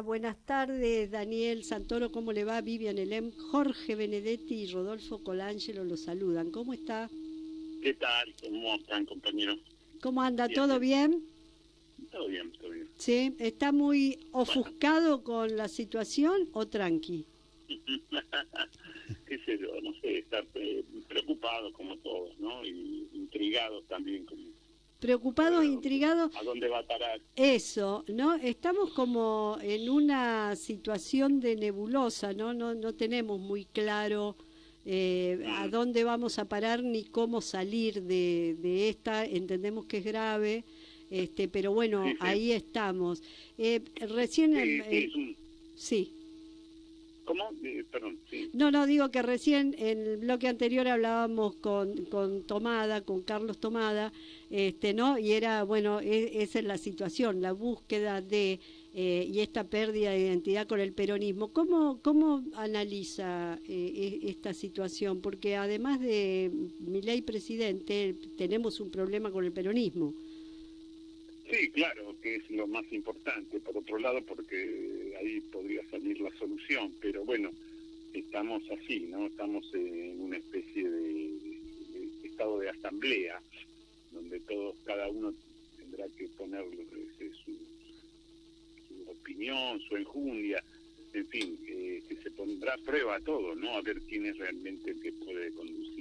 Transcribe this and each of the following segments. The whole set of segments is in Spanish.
Buenas tardes, Daniel Santoro, ¿cómo le va? Vivian Elem, Jorge Benedetti y Rodolfo Colangelo los saludan. ¿Cómo está? ¿Qué tal? ¿Cómo están, compañeros? ¿Cómo anda? ¿Todo bien? Todo bien, todo bien. ¿Sí? ¿Está muy ofuscado con la situación o tranqui? qué sé yo, no sé, está eh, preocupado como todos, ¿no? Y intrigado también como preocupados, intrigados. ¿A dónde va a parar? Eso, ¿no? Estamos como en una situación de nebulosa, ¿no? No, no tenemos muy claro eh, a dónde vamos a parar ni cómo salir de, de esta. Entendemos que es grave, este, pero bueno, ahí estamos. Eh, recién... Sí, sí. ¿Cómo? Eh, No, no, digo que recién en el bloque anterior hablábamos con, con Tomada, con Carlos Tomada, este, ¿no? Y era, bueno, e, esa es la situación, la búsqueda de, eh, y esta pérdida de identidad con el peronismo. ¿Cómo, cómo analiza eh, e, esta situación? Porque además de mi ley presidente, tenemos un problema con el peronismo. Sí, claro, que es lo más importante, por otro lado, porque ahí podría salir la solución, pero bueno, estamos así, ¿no? Estamos en una especie de, estado de asamblea, donde todos, cada uno tendrá que poner su, su opinión, su enjundia, en fin, eh, que se pondrá a prueba todo, ¿no? A ver quién es realmente el que puede conducir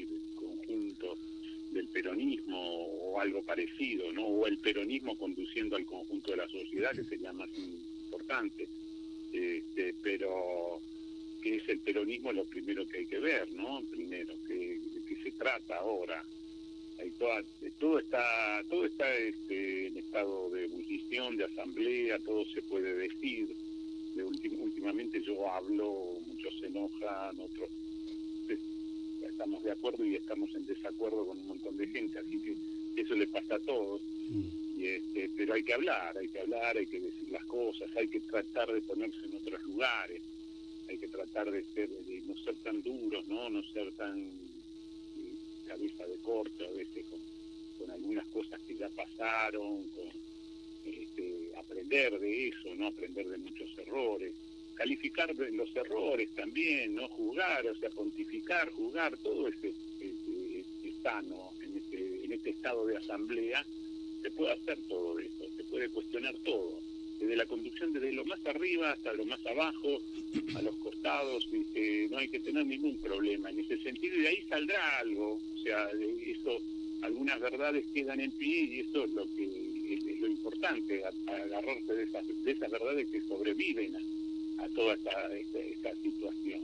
del peronismo o algo parecido, ¿no? O el peronismo conduciendo al conjunto de la sociedad, que sería más importante. Este, pero qué es el peronismo lo primero que hay que ver, ¿no? Primero, que, qué se trata ahora. Todo está todo está este, en estado de ebullición, de asamblea, todo se puede decir. De últimamente yo hablo, muchos se enojan, otros estamos de acuerdo y estamos en desacuerdo con un montón de gente, así a todos. Mm. Y este, pero hay que hablar, hay que hablar, hay que decir las cosas, hay que tratar de ponerse en otros lugares, hay que tratar de, ser, de no ser tan duros, no, no ser tan eh, cabeza de corte a veces con, con algunas cosas que ya pasaron, con este, aprender de eso, no aprender de muchos errores calificar los errores también, no juzgar, o sea, pontificar, juzgar, todo este, este, este sano en este, estado de asamblea, se puede hacer todo eso, se puede cuestionar todo, desde la conducción desde lo más arriba hasta lo más abajo, a los costados, este, no hay que tener ningún problema. En ese sentido y de ahí saldrá algo, o sea, eso, algunas verdades quedan en pie y eso es lo que es, lo importante, agarrarse de esas, de esas verdades que sobreviven a toda esta, situación.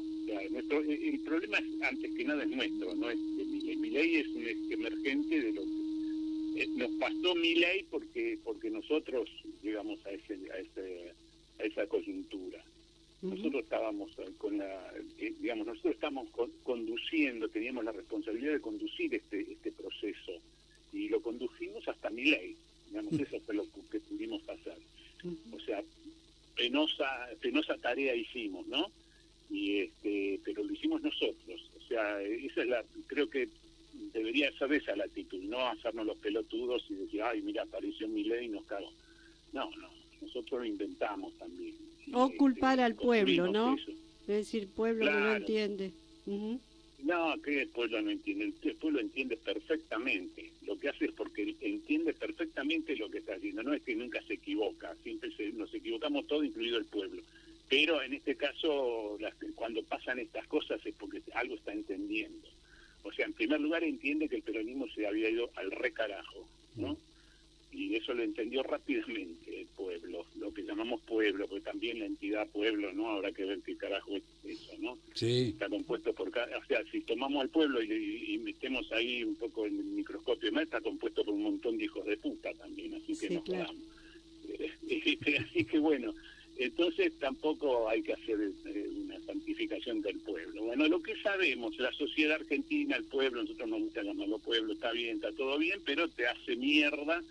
nuestro, el problema es, antes que nada es nuestro, no es de mi ley. Mi ley es un emergente de lo que eh, nos pasó mi ley porque porque nosotros llegamos a ese a ese a esa coyuntura. Nosotros estábamos con la, eh, digamos, nosotros estamos conduciendo, teníamos la responsabilidad de conducir este este proceso y lo condujimos hasta mi ley. Digamos, eso fue lo que pudimos hacer. O sea, penosa, penosa tarea hicimos, ¿no? Y este, pero lo hicimos nosotros. Sea, esa es la, creo que debería ser esa la actitud, no hacernos los pelotudos y decir, ay, mira, apareció mi ley y nos cago. No, no, nosotros lo inventamos también. O este, culpar al pueblo, ¿no? Es decir, pueblo que no entiende. No, que el pueblo no entiende, el pueblo entiende perfectamente. Lo que hace es porque entiende perfectamente lo que está haciendo. No es que nunca se equivoca, siempre nos equivocamos todos, incluido el pueblo. Pero en este caso, cuando pasan estas cosas es porque algo está entendiendo. O sea, en primer lugar entiende que el peronismo se había ido al recarajo, ¿no? y eso lo entendió rápidamente el pueblo, lo que llamamos pueblo, porque también la entidad pueblo, ¿no? Habrá que ver qué carajo es eso, ¿no? Sí. Está compuesto por, o sea, si tomamos al pueblo y, metemos ahí un poco en el microscopio, está compuesto por un montón de hijos de puta también, así que nos claro. así que bueno, entonces tampoco hay que hacer eh, una santificación del pueblo. Bueno, lo que la sociedad argentina, el pueblo, nosotros nos gusta llamarlo pueblo, está bien, está todo bien, pero te hace mierda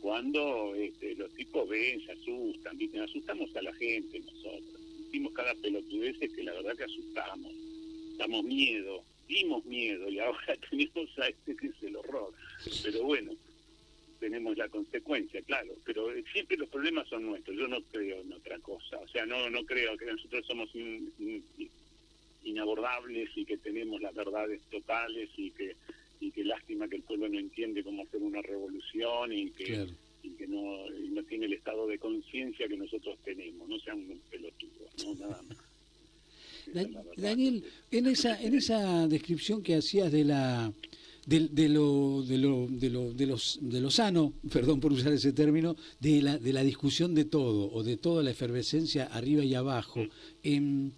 cuando este, los tipos ven, se asustan, ¿viste? asustamos a la gente nosotros, hicimos cada pelotudez que la verdad que asustamos, damos miedo, dimos miedo y ahora tenemos a este que es el horror, pero bueno, tenemos la consecuencia, claro, pero siempre los problemas son nuestros, yo no creo en otra cosa, o sea, no no creo que nosotros somos inabordables y que tenemos las verdades totales y que y que lástima que el pueblo no entiende cómo hacer una revolución y que y que no, no tiene el estado de conciencia que nosotros tenemos, no sean un pelotudo, no nada más. Daniel, en esa en esa descripción que hacías de la de, de, lo, de, lo, de, lo, de, los, de lo sano, perdón por usar ese término, de la, de la discusión de todo o de toda la efervescencia arriba y abajo. Eh,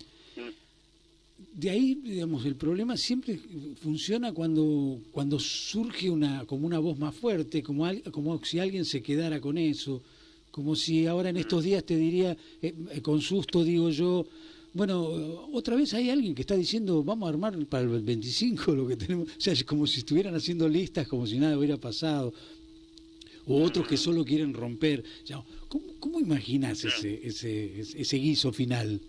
de ahí, digamos, el problema siempre funciona cuando, cuando surge una, como una voz más fuerte, como, como si alguien se quedara con eso, como si ahora en estos días te diría, eh, eh, con susto digo yo, bueno, otra vez hay alguien que está diciendo, vamos a armar para el 25 lo que tenemos, o sea, es como si estuvieran haciendo listas, como si nada hubiera pasado, o otros que solo quieren romper. ¿Cómo, cómo imaginas ese, ese, ese guiso final?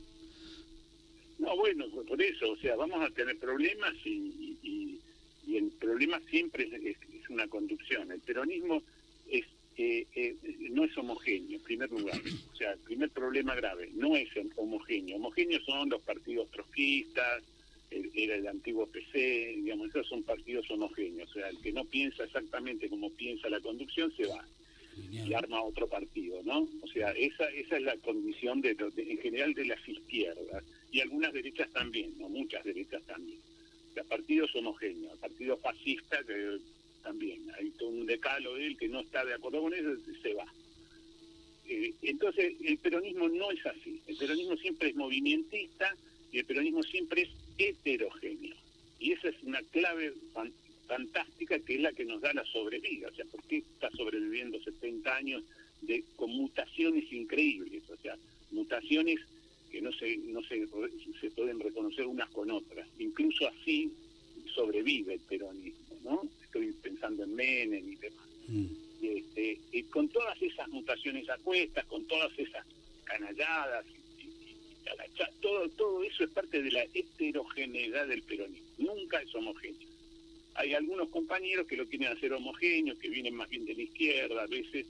No, bueno, por eso, o sea, vamos a tener problemas y, y, el problema siempre es, una conducción. El peronismo es eh, eh, no es homogéneo, en primer lugar. O sea, el primer problema grave, no es homogéneo. Homogéneos son los partidos trotskistas, era el antiguo PC, digamos, esos son partidos homogéneos. O sea, el que no piensa exactamente como piensa la conducción se va y arma otro partido, ¿no? O sea, esa esa es la condición de, en general de las izquierdas y algunas derechas también, no muchas derechas también. O partidos homogéneos, partidos fascistas que también hay todo un decalo de él que no está de acuerdo con eso, se va. Eh, entonces, el peronismo no es así. El peronismo siempre es movimentista y el peronismo siempre es heterogéneo. Y esa es una clave fantástica que es la que nos da la sobrevida. O sea, ¿por qué está sobreviviendo 70 años de, con mutaciones increíbles? O sea, mutaciones que no se, no se, se pueden reconocer unas con otras. Incluso así sobrevive el peronismo, ¿no? Estoy pensando en Menem y demás. Mm. Este, y con todas esas mutaciones acuestas, con todas esas canalladas, todo, todo eso es parte de la heterogeneidad del peronismo. Nunca es homogéneo hay algunos compañeros que lo quieren hacer homogéneo, que vienen más bien de la izquierda a veces,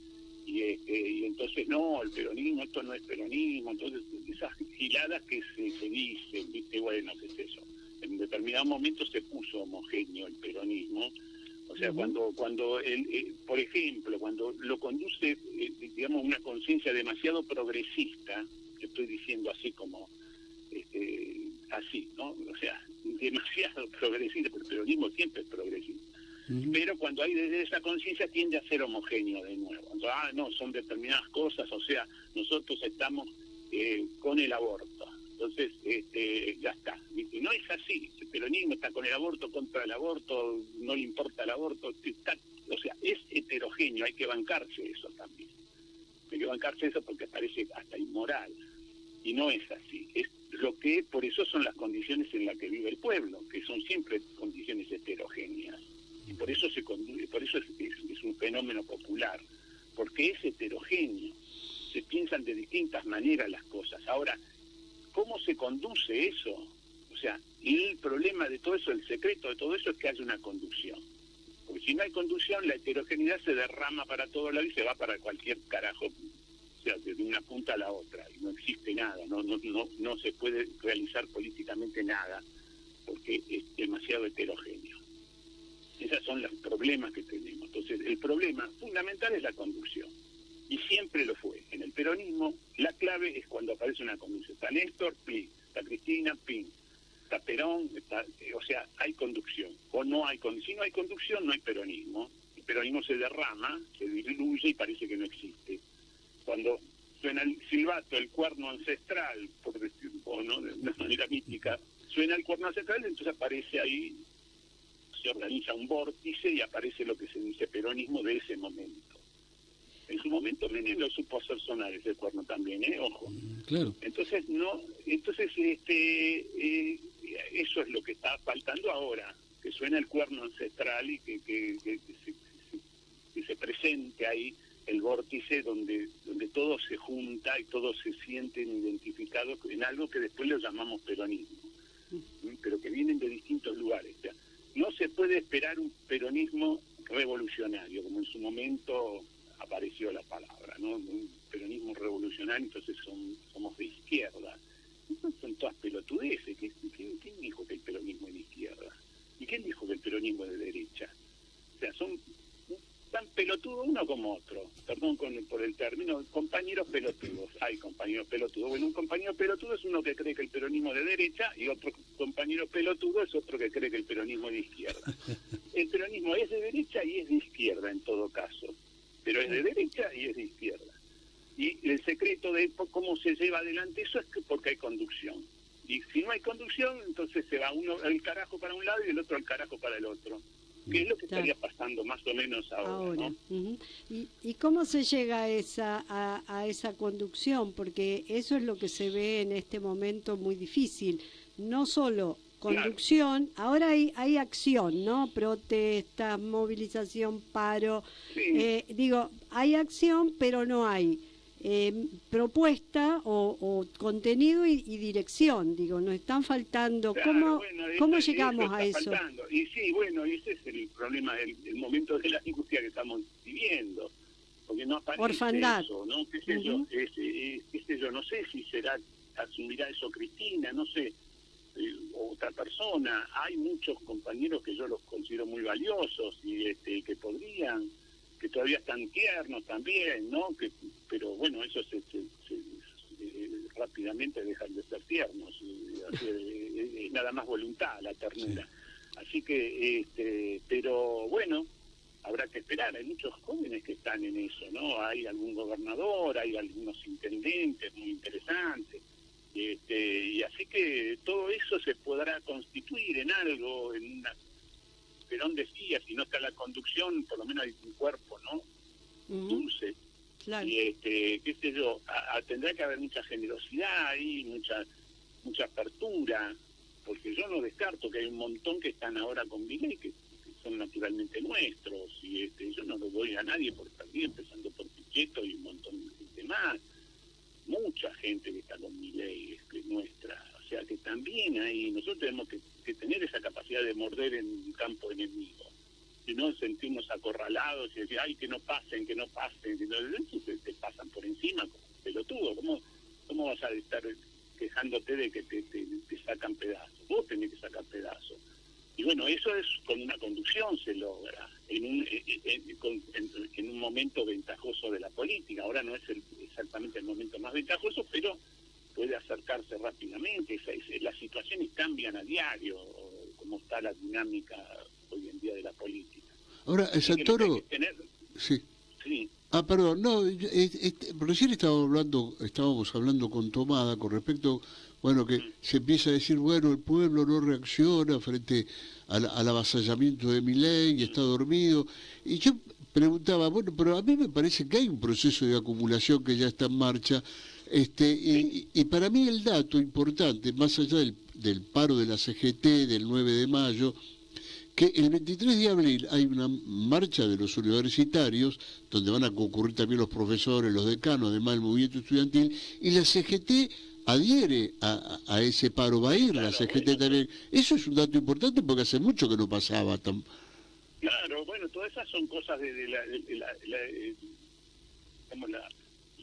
y, este, y entonces no, el peronismo, esto no es peronismo, entonces esas giladas que se, se dicen, ¿viste? bueno, qué es eso. En determinado momento se puso homogéneo el peronismo, o sea, cuando, cuando el, eh, por ejemplo, cuando lo conduce, eh, digamos, una conciencia demasiado progresista, estoy diciendo así como, este, así, ¿no? O sea, demasiado progresista, porque el peronismo siempre es progresista. Pero cuando hay desde esa conciencia tiende a ser homogéneo de nuevo. Entonces, ah, no, son determinadas cosas, o sea, nosotros estamos eh, con el aborto. Entonces, este, ya está. No es así. El peronismo está con el aborto, contra el aborto, no le importa el aborto. O sea, es heterogéneo, hay que bancarse eso también. Hay que bancarse eso porque parece hasta inmoral. Y no es así. Es lo que por eso son las condiciones en las que vive el pueblo, que son siempre condiciones heterogéneas. Y por eso se conduce, por eso es, un fenómeno popular, porque es heterogéneo. Se piensan de distintas maneras las cosas. Ahora, ¿cómo se conduce eso? O sea, el problema de todo eso, el secreto de todo eso es que haya una conducción. Porque si no hay conducción, la heterogeneidad se derrama para todo lado y se va para cualquier carajo o sea, desde una punta a la otra, y no existe nada, no, no, no, no se puede realizar políticamente nada, porque es demasiado heterogéneo. Esos son los problemas que tenemos. Entonces, el problema fundamental es la conducción, y siempre lo fue. En el peronismo, la clave es cuando aparece una conducción. Está Néstor, pin, está Cristina, pin, está Perón, está, eh, o sea, hay conducción, o no hay conducción. Si no hay conducción, no hay peronismo. El peronismo se derrama, se diluye y parece que no existe cuando suena el silbato, el cuerno ancestral, por decirlo ¿no? de una manera mítica, suena el cuerno ancestral, entonces aparece ahí, se organiza un vórtice y aparece lo que se dice peronismo de ese momento. En su momento Menem lo supo hacer sonar ese cuerno también, ¿eh? Ojo. Claro. Entonces, no, entonces este, eh, eso es lo que está faltando ahora, que suena el cuerno ancestral y que, que, se, que se presente ahí el vórtice donde, donde todo se junta y todos se sienten identificados en algo que después lo llamamos peronismo, pero que vienen de distintos lugares. No se puede esperar un peronismo revolucionario, como en su momento apareció la palabra, ¿no? Un peronismo revolucionario, entonces somos de izquierda. son todas pelotudeces. ¿Quién, ¿Quién dijo que el peronismo es de izquierda? ¿Y quién dijo que el peronismo es de derecha? O sea, son tan pelotudos uno como otro. Perdón por el término, compañeros pelotudos. Hay compañeros pelotudos. Bueno, un compañero pelotudo es uno que cree que el peronismo es de derecha y otro compañero pelotudo es otro que cree que el peronismo es de izquierda. El peronismo es de derecha y es de izquierda en todo caso, pero es de derecha y es de izquierda. Y el secreto de cómo se lleva adelante eso es que porque hay conducción. Y si no hay conducción, entonces se va uno al carajo para un lado y el otro al carajo para el otro que es lo que estaría pasando más o menos ahora. ¿Y, cómo se llega a esa, a, esa conducción? Porque eso es lo que se ve en este momento muy difícil. No solo conducción, ahora hay, hay acción, ¿no? Protestas, movilización, paro. Eh, digo, hay acción, pero no hay eh, propuesta o, contenido y, dirección, digo, nos están faltando. ¿Cómo, ¿cómo llegamos a eso? Y sí, bueno, ese es el problema, el, momento de la angustia que estamos viviendo, porque no aparece Orfandad. eso, ¿no? ¿Qué sé, yo? Eh, yo? No sé si será, asumirá eso Cristina, no sé, eh, otra persona. Hay muchos compañeros que yo los considero muy valiosos y este, que podrían que todavía están tiernos también, ¿no? Que, pero bueno, eso se, eh, rápidamente dejan de ser tiernos, es nada más voluntad la ternura. Así que, este, pero bueno, habrá que esperar, hay muchos jóvenes que están en eso, ¿no? Hay algún gobernador, hay algunos intendentes muy interesantes, este, y así que todo eso se podrá constituir en algo, en una Perón decía, si no está la conducción, por lo menos hay un cuerpo, ¿no? Dulce. Y este, qué sé yo, tendrá que haber mucha generosidad ahí, mucha, mucha apertura, porque yo no descarto que hay un montón que están ahora con Miley que, son naturalmente nuestros, y este, yo no lo doy a nadie por bien, empezando por Pichetto y un montón de gente más. Mucha gente que está con Miley es, que es nuestra, sea que también hay, nosotros tenemos que tener esa capacidad de morder en un campo enemigo. Si no sentimos acorralados y decir, ay, que no pasen, que no pasen, que no, te, pasan por encima como pelotudo. ¿Cómo, ¿Cómo vas a estar quejándote de que te, sacan pedazos? Vos tenés que sacar pedazos. Y bueno, eso es con una conducción se logra, en un, en, un momento ventajoso de la política. Ahora no es exactamente el momento más ventajoso, pero puede acercarse rápidamente. las situaciones cambian a diario, como está la dinámica hoy en día de la política. Ahora, Santoro... Sí. sí. Ah, perdón, no, recién estábamos hablando, estábamos hablando con Tomada con respecto, bueno, que mm. se empieza a decir, bueno, el pueblo no reacciona frente al, avasallamiento de mi ley y está dormido. Y yo preguntaba, bueno, pero a mí me parece que hay un proceso de acumulación que ya está en marcha este, y, para mí el dato importante, más allá del, paro de la CGT del 9 de mayo, que el 23 de abril hay una marcha de los universitarios, donde van a concurrir también los profesores, los decanos, además del movimiento estudiantil, y la CGT adhiere a, ese paro, va a ir la CGT también. Eso es un dato importante porque hace mucho que no pasaba. Tan... Claro, bueno, todas esas son cosas de, la, eh, la la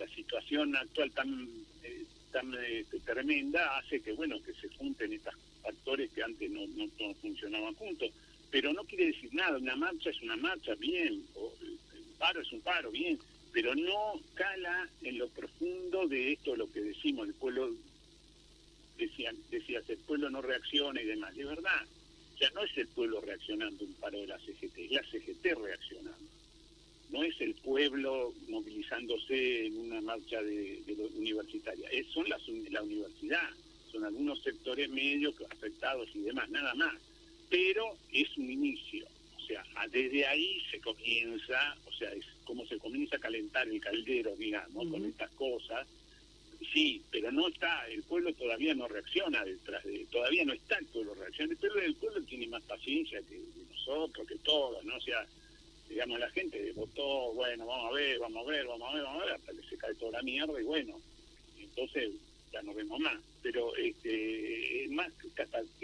situación actual tan eh, tan este, tremenda hace que bueno que se junten estos factores que antes no, no, funcionaban juntos. Pero no quiere decir nada una marcha es una marcha bien o, un paro es un paro bien pero no cala en lo profundo de esto lo que decimos el pueblo decían decías el pueblo no reacciona y demás. De verdad sea no es el pueblo reaccionando un paro de la CGT es la CGT reaccionando no es el pueblo movilizándose en una marcha de, universitaria, es, son las, la universidad, son algunos sectores medios afectados y demás, nada más. Pero es un inicio, o sea, desde ahí se comienza, o sea, es como se comienza a calentar el caldero, digamos, con estas cosas. Sí, pero no está, el pueblo todavía no reacciona detrás de, todavía no está el pueblo reaccionando, pero el pueblo tiene más paciencia que nosotros, que todos, ¿no? O sea, digamos, la gente votó, bueno, vamos a ver, vamos a ver, vamos a ver, vamos a ver, hasta que se cae toda la mierda y bueno, entonces ya no vemos más. Pero este, es, más,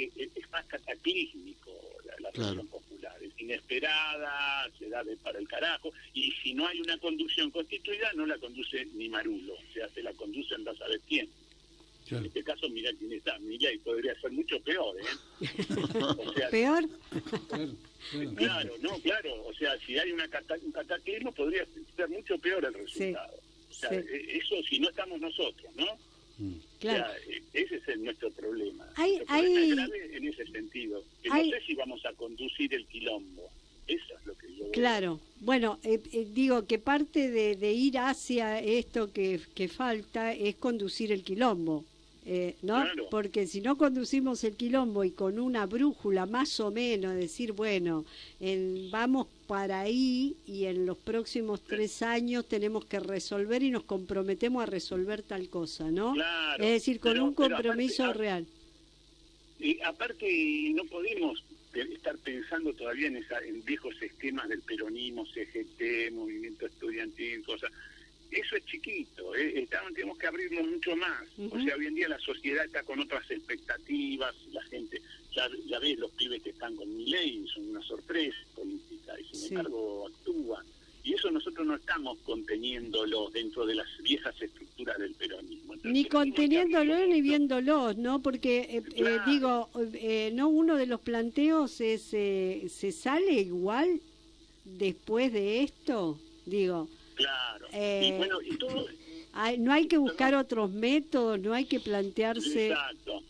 es más cataclísmico la, la popular. inesperada, se da de para el carajo, y si no hay una conducción constituida, no la conduce ni Marulo, o sea, se la conduce anda a saber En este caso, mira quién está, mira, y podría ser mucho peor, ¿eh? ¿Peor? claro, no, claro, o sea, si hay una un cataclismo, podría ser mucho peor el resultado. O sea, e, eso si no estamos nosotros, ¿no? Mm. Claro. O sea, e, ese es nuestro problema. Hay, hay... grave en ese sentido. Que No sé si vamos a conducir el quilombo. Eso es lo que yo Claro. Bueno, eh, eh, digo que parte de, de, ir hacia esto que, que falta es conducir el quilombo. Eh, ¿no? Porque si no conducimos el quilombo y con una brújula más o menos, decir, bueno, vamos para ahí y en los próximos tres años tenemos que resolver y nos comprometemos a resolver tal cosa, ¿no? es decir, con un compromiso real. Y aparte, no podemos estar pensando todavía en, esa, en viejos esquemas del peronismo, CGT, movimiento estudiantil, cosas eso es chiquito, ¿eh? tenemos que abrirnos mucho más. O sea, hoy en día la sociedad está con otras expectativas, la gente, ya, ya ves los pibes que están con mi ley, son una sorpresa política, y sin embargo actúan. Y eso nosotros no estamos conteniéndolo dentro de las viejas estructuras del peronismo. ni conteniéndolo ni viéndolo, ¿no? Porque, eh, eh, digo, eh, no uno de los planteos es, ¿se sale igual después de esto? Digo, Claro. y eh, bueno, y todo... no hay que buscar otros métodos, no hay que plantearse... Exacto.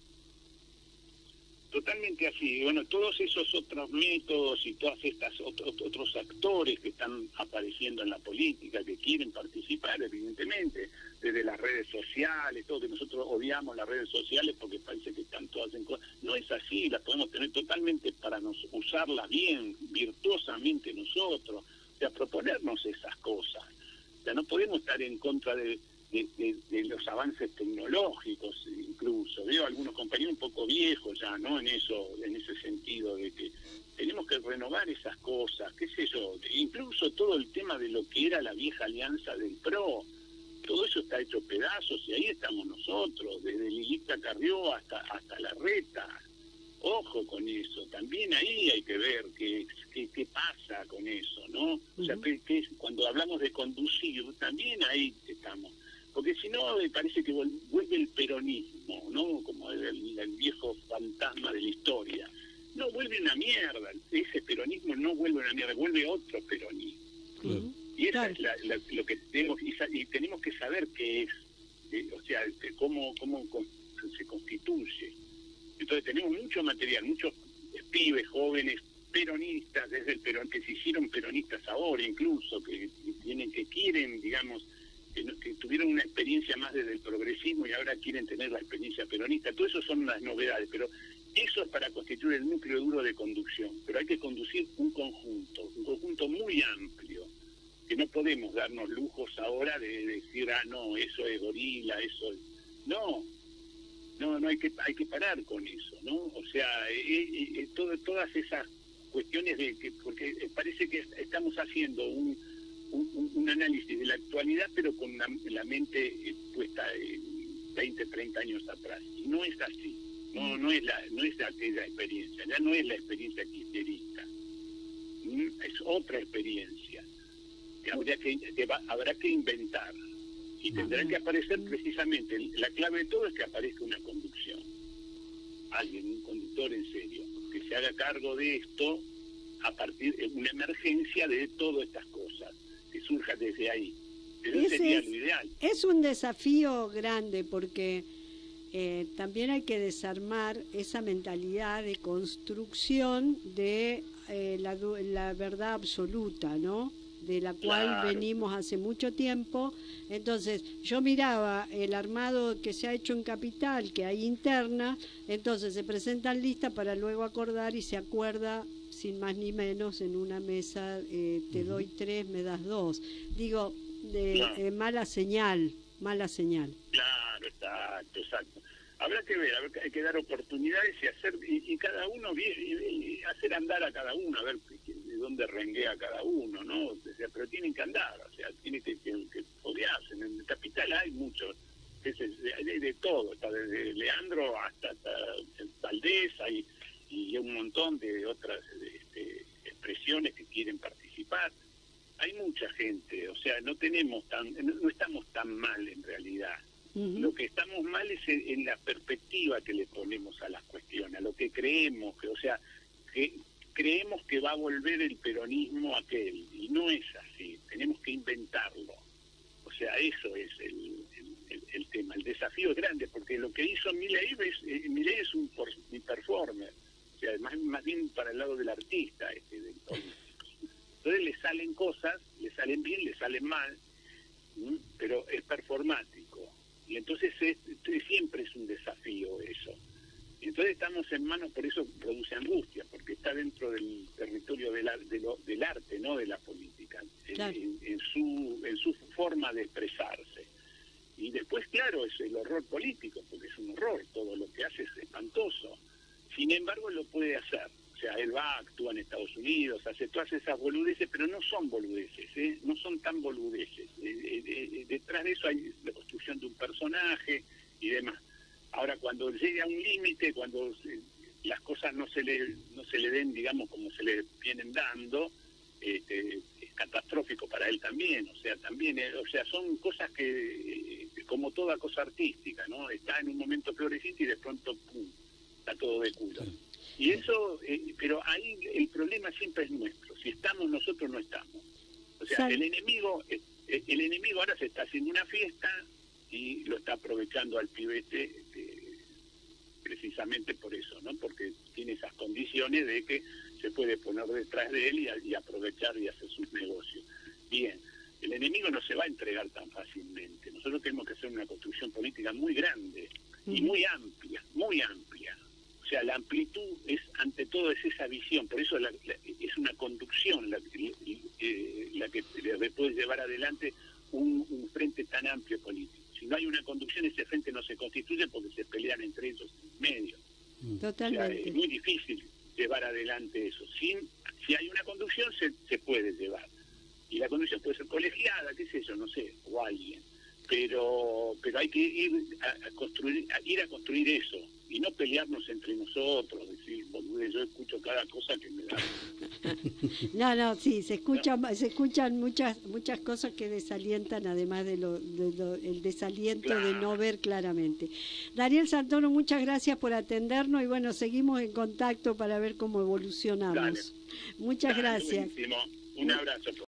Totalmente así. Bueno, todos esos otros métodos y todas estas otros actores que están apareciendo en la política, que quieren participar, evidentemente, desde las redes sociales, todo que nosotros odiamos las redes sociales porque parece que están todas en no es así, las podemos tener totalmente para nos usarlas bien, virtuosamente nosotros, o sea, proponernos esas cosas. Sea, no podemos estar en contra de, los avances tecnológicos incluso. Veo algunos compañeros un poco viejos ya, ¿no? En eso, en ese sentido de que tenemos que renovar esas cosas, qué sé yo, incluso todo el tema de lo que era la vieja alianza del PRO, todo eso está hecho pedazos y ahí estamos nosotros, desde Lilita Carrió hasta, hasta la reta. Ojo con eso, también ahí hay que ver qué, qué, pasa con eso, ¿no? O sea, que, cuando hablamos de conducir, también ahí estamos. Porque si no, me parece que vuelve el peronismo, ¿no? Como el, el, viejo fantasma de la historia. No, vuelve una mierda. Ese peronismo no vuelve una mierda, vuelve otro peronismo. Y eso es lo que tenemos, y, tenemos que saber qué es, eh, o sea, cómo, cómo se constituye. Entonces tenemos mucho material, muchos pibes jóvenes peronistas desde el perón que se hicieron peronistas ahora incluso que, tienen que quieren digamos que, tuvieron una experiencia más desde el progresismo y ahora quieren tener la experiencia peronista. Todo eso son las novedades pero eso es para constituir el núcleo duro de conducción. Pero hay que conducir un conjunto un conjunto muy amplio que no podemos darnos lujos ahora de decir ah no eso es gorila eso es... no no, no hay que hay que parar con eso, ¿no? O sea, eh, eh, todo, todas esas cuestiones de que, porque parece que estamos haciendo un, un, análisis de la actualidad, pero con la, mente eh, puesta 20, 30 años atrás. Y no es así, no, no es la, no es aquella experiencia, ya no es la experiencia kirchnerista, mm, es otra experiencia que, habría que, habrá que inventar y tendrá que aparecer precisamente, la clave de todo es que aparezca una conducción, alguien, un conductor en serio, que se haga cargo de esto a partir de una emergencia de todas estas cosas, que surja desde ahí. Eso sería lo ideal. Es un desafío grande porque eh, también hay que desarmar esa mentalidad de construcción de eh, la, la verdad absoluta, ¿no? De la cual venimos hace mucho tiempo. Entonces, yo miraba el armado que se ha hecho en Capital, que hay interna, entonces se presentan listas para luego acordar y se acuerda sin más ni menos en una mesa, eh, te doy tres, me das dos. Digo, de, eh, mala señal, mala señal. Claro, exacto, exacto. Habrá que ver, hay que dar oportunidades y hacer, y, cada uno, hacer andar a cada uno, a ver dónde renguea cada uno, ¿no? Pero tienen que andar, o sea, tienen que, que, que En el capital hay muchos, hay de, todo, está desde Leandro hasta, hasta Valdés, hay, y un montón de otras este, expresiones que quieren participar. Hay mucha gente, o sea, no tenemos tan, no estamos tan mal en realidad. Lo que estamos mal es en, la perspectiva que le ponemos a las cuestiones, a lo que creemos, que, o sea, que creemos que va a volver el peronismo aquel, y no es así, tenemos que inventarlo. O sea, eso es el, el, tema. El desafío es grande, porque lo que hizo Milei es, eh, es un, performer, o sea, más, más bien para el lado del artista, este, del Entonces le salen cosas, le salen bien, le salen mal, pero es performático. Y entonces siempre es un desafío eso. Entonces estamos en manos, por eso produce angustia, porque está dentro del territorio del, del arte, no de la política, en, su, en su forma de expresarse. Y después, claro, es el horror político, porque es un horror, todo lo que hace es espantoso. Sin embargo, lo puede hacer. O sea, él va, actúa en Estados Unidos, hace todas esas boludeces, pero no son boludeces, ¿eh? no son tan boludeces. Eh, eh, detrás de eso hay construcción de un personaje y demás. Ahora, cuando llega a un límite, cuando las cosas no se le no se le den, digamos, como se le vienen dando, este, es catastrófico para él también. O sea, también, eh, o sea, son cosas que, eh, como toda cosa artística, ¿no? Está en un momento florecito y de pronto, pum, está todo de culo. Y eso, eh, pero ahí el problema siempre es nuestro. Si estamos nosotros, no estamos. O sea, el enemigo, el enemigo ahora se está haciendo una fiesta y lo está aprovechando al pibete este, precisamente por eso, ¿no? Porque tiene esas condiciones de que se puede poner detrás de él y, aprovechar y hacer sus negocios. Bien, el enemigo no se va a entregar tan fácilmente. Nosotros tenemos que hacer una construcción política muy grande y muy amplia, muy amplia. O sea, la amplitud es, ante todo, es esa visión. Por eso es una conducción la, eh, la que puede llevar adelante un frente tan amplio político si no hay una conducción, ese frente no se constituye porque se pelean entre ellos en medio. Es muy difícil llevar adelante eso. Sin, si hay una conducción, se, se puede llevar. Y la conducción puede ser colegiada, qué sé yo, no sé, o alguien. Pero, pero hay que ir a, construir, ir a construir eso y no pelearnos entre nosotros, yo escucho cada cosa que me da. no, no, sí, se escuchan, se escuchan muchas muchas cosas que desalientan, además de lo, el desaliento de no ver claramente. Daniel Santoro, muchas gracias por atendernos y bueno, seguimos en contacto para ver cómo evolucionamos. Muchas gracias. Un abrazo.